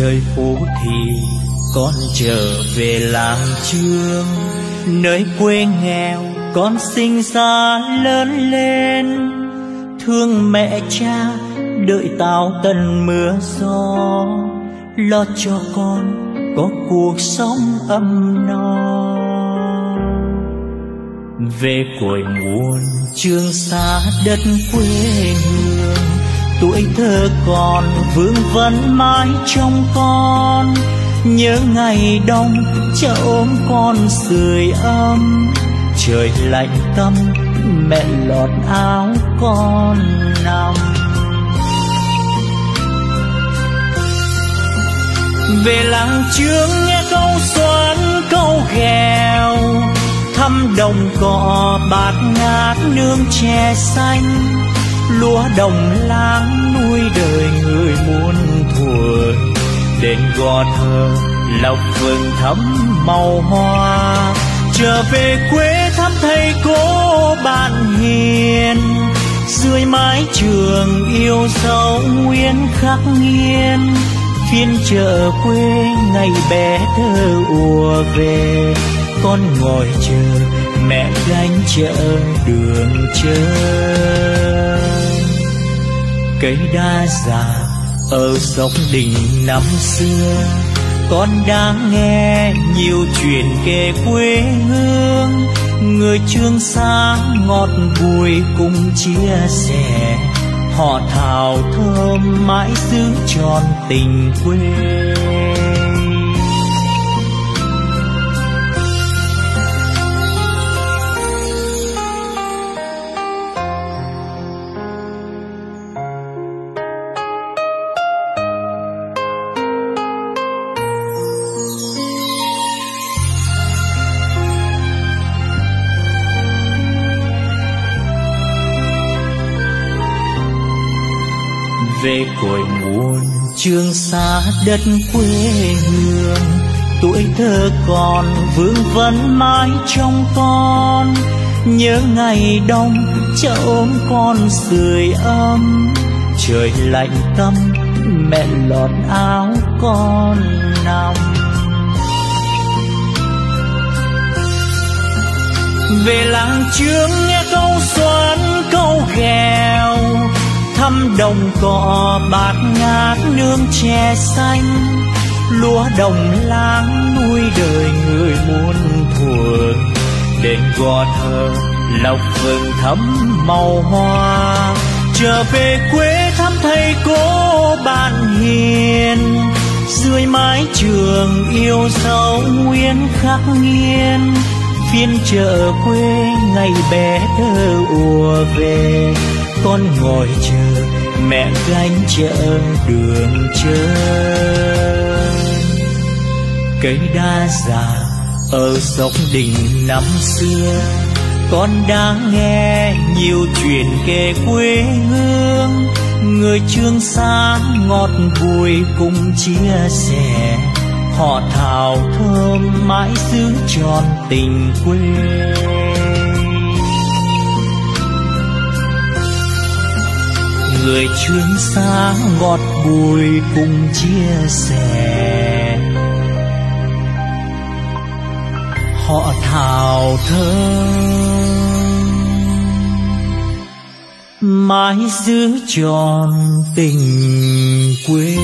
rời phố thì con trở về làng trương nơi quê nghèo, con sinh ra lớn lên. Thương mẹ cha, đợi tao tần mưa gió. Lo cho con có cuộc sống ấm no. Về cội nguồn, trường xa đất quê hương tuổi thơ còn vương vấn mãi trong con. Nhớ ngày đông cha ôm con sưởi ấm. Trời lạnh tâm, mẹ lọt áo con nằm. Về làng trướng nghe câu xoan câu ghèo. Thăm đồng cỏ bạt ngát nương chè xanh lúa đồng láng nuôi đời người muôn thuở. Đền gò thờ, lộc vườn thắm màu hoa. Trở về quê thăm thầy cô bạn hiền. Dưới mái trường yêu dấu nguyên khắc nghiên phiên chợ quê ngày bé thơ ùa về. Con ngồi chờ, mẹ gánh chợ đường chơi cây đa già ở dốc đỉnh năm xưa. Con đang nghe nhiều chuyện kể quê hương. Người trương xa ngọt bùi cùng chia sẻ. Họ thào thơm mãi giữ tròn tình quê. Về cội nguồn trường xa đất quê hương. Tuổi thơ còn vương vấn mãi trong con. Nhớ ngày đông cha ôm con sưởi ấm. Trời lạnh tâm, mẹ lọt áo con nằm. Về làng trường nghe câu xoan thăm đồng cỏ bát ngát nương chè xanh. Lúa đồng láng nuôi đời người muôn thuở. Đền gò thờ lộc vườn thắm màu hoa. Trở về quê thăm thầy cô bạn hiền. Dưới mái trường yêu dấu nguyên khắc nghiên phiên chợ quê ngày bé thơ ùa về con ngồi chờ, mẹ gánh chợ đường chơi cây đa già ở dốc đỉnh năm xưa, con đang nghe nhiều chuyện kể quê hương. Người trương xa ngọt bùi cùng chia sẻ, họ thào thơm mãi giữ tròn tình quê. Người chuyến xa ngọt bùi cùng chia sẻ. Họ thào thơ, mãi giữ tròn tình quê.